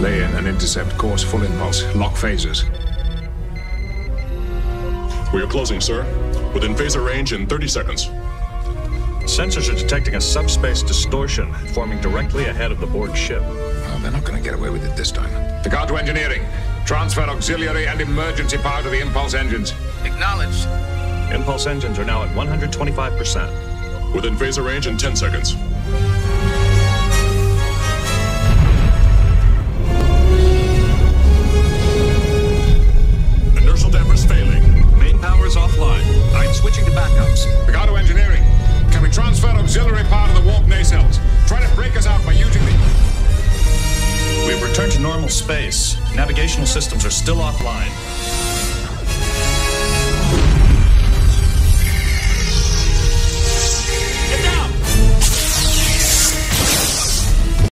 Lay in and intercept course full impulse. Lock phasers. We are closing, sir. Within phaser range in 30 seconds. Sensors are detecting a subspace distortion forming directly ahead of the Borg ship. Well, they're not going to get away with it this time. Picard to engineering. Transfer auxiliary and emergency power to the impulse engines. Acknowledged. Impulse engines are now at 125%. Within phaser range in 10 seconds. Nacelles? Try to break us out by using the... We've returned to normal space. Navigational systems are still offline.